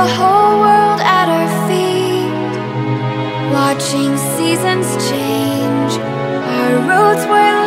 The whole world at our feet Watching seasons change. Our roads were